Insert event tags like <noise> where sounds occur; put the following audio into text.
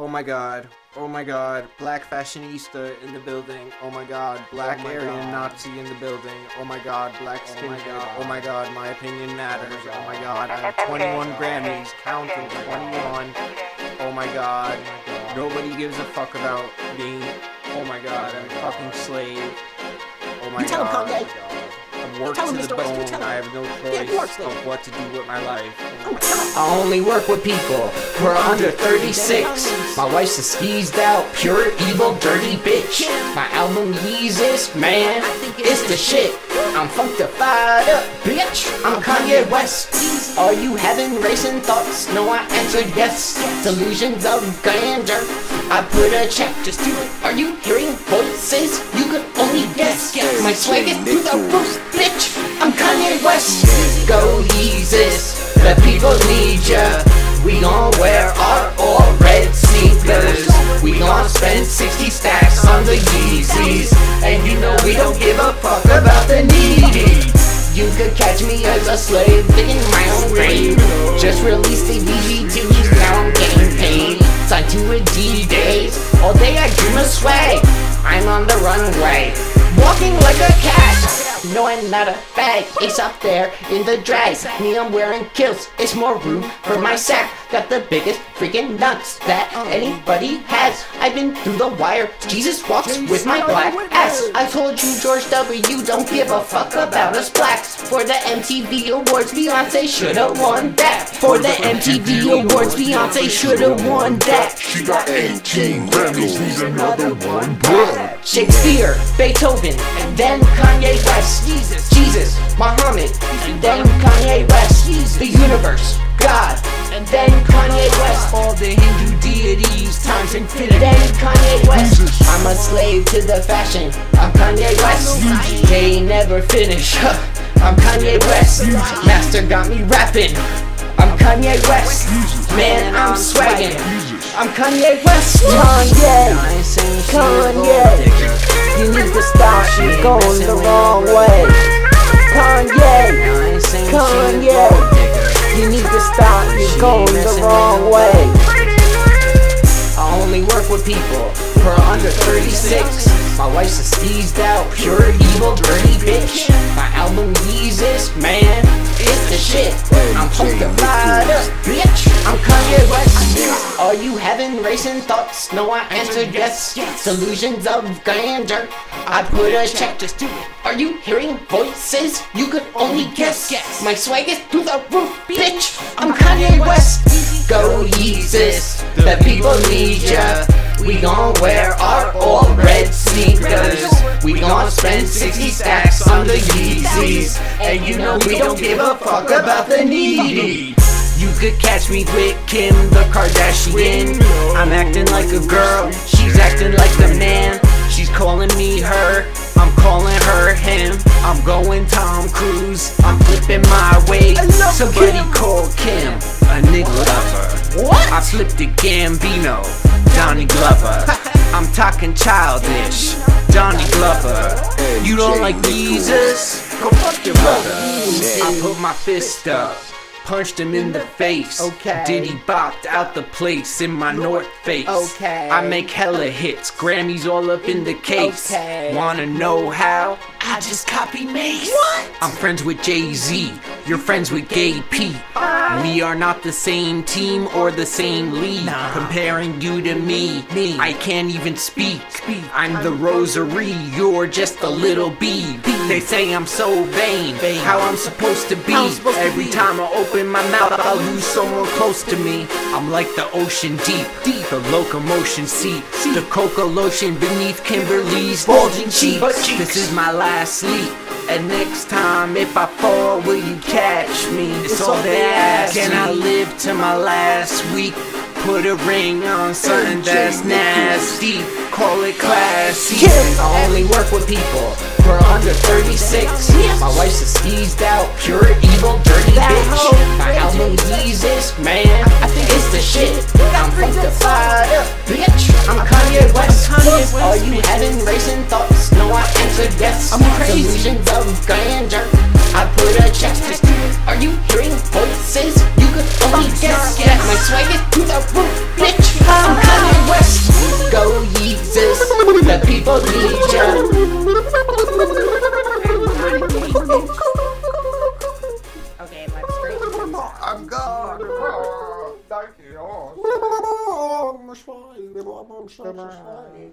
Oh my god. Oh my god. Black fashionista in the building. Oh my god. Black Oh my Aryan God. Nazi in the building. Oh my god. Black Oh skin my. God. Oh my god. My opinion matters. Oh Oh my my god. I have 21 Grammys. Counting 21. Oh my god. Nobody gives a fuck about me. Oh my god. I'm a fucking slave. Oh my You tell him, god. Kanye. I'm worked tell to him, the Mr. West, you bone. tell him. I have no Yeah, choice slave. of what to do with my life. Oh, tell. I only work with people who are under 36. My wife's a skeezed out, pure evil, dirty bitch. My album Yeezus, man, it's the shit. I'm funkified up, bitch. I'm Kanye West. Are you having racing thoughts? No, I answered yes. Delusions of grandeur. I put a check, just do it. Are you hearing voices? You could only guess. My swag is through the roof, bitch. I'm Kanye West. Go Yeezus. The people need ya. We gon' wear our all as a slave digging my own grave. Just released the VG2s, now I'm getting paid. Signed to a D-Days. All day I dream of swag. I'm on the runway. Walking like a cat. No, I'm not a fag. It's up there in the drag. Me, I'm wearing kilts. It's more room for my sack. Got the biggest freaking nuts that anybody has. I've been through the wire. Jesus walks with my black ass. I told you, George W. Don't give a fuck about us blacks. For the MTV Awards, Beyonce should've won that. For the MTV Awards, Beyonce should've won that. She got 18 Grammys, needs another one, but Shakespeare, Beethoven, and then Kanye West. Jesus, Jesus, Muhammad, and then Kanye West. The universe, God, and then Kanye West. All the Hindu deities, times infinity. Then Kanye West. I'm a slave to the fashion. I'm Kanye West. They never finish. I'm Kanye West. Master got me rapping. I'm Kanye West. Man, I'm swagging. I'm Kanye West. Kanye. Kanye. You need to stop, you going the wrong way. Kanye, Kanye, you need to stop, You're going the wrong way. I only work with people who are under 36. My wife's a skeezed out, pure evil, dirty bitch. My album Yeezus, man, it's the shit. I'm funkified up, bitch. I'm Kanye West. Are you having racing thoughts? No, I answered yes. Delusions of grandeur. I put a check, just do it. Are you hearing voices? You could only guess. My swag is through the roof, bitch. I'm Kanye West. Go Yeezus, the people need ya. We gon' wear our all red sneakers. We gon' spend 60 stacks on the Yeezys. And you know we don't give a fuck about the needy. You could catch me with Kim the Kardashian. I'm acting like a girl, she's acting like the man. She's calling me her, I'm calling her him. I'm going Tom Cruise, I'm flipping my way. Somebody call Kim a nigga lover. What? I flipped a Gambino, Donnie Glover. <laughs> I'm talking childish, Donnie Glover. You don't like Jesus? Go fuck your mother. I put my fist up. Punched him in the face. Okay. Diddy bopped out the place in my North Face. Okay. I make hella hits, Grammys all up in the case. Okay. Wanna know how? I just copy Mase. What? I'm friends with Jay Z. You're friends with Gay Pete. We are not the same team or the same league. Comparing you to me, me, I can't even speak. I'm the rosary. You're just a little bee. They say I'm so vain. How I'm supposed to be? How I'm to Every be. time I open my mouth, I'll lose someone close to me. I'm like the ocean deep, deep, the locomotion seat, the coca lotion beneath Kimberly's bulging cheeks. This is my last sleep. And next time, if I fall, will you catch me? It's all they ask. Can I live to my last week? Put a ring on something that's nasty. Call it classy. I only work with people who are under 36. My wife's a skeezed out, pure evil, dirty bitch. My album Yeezus, man, I think it's the shit. I'm funkified up, bitch. I'm Kanye West. Are you having racing thoughts? No, I answered yes. I'm crazy. I'm I put a chest Are you hearing voices? You could only guess yes. My swag is to the roof, bitch I'm coming west Go Jesus. The people need ya Okay, my <laughs> I'm gone. Thank you. I'm sorry. I'm sorry.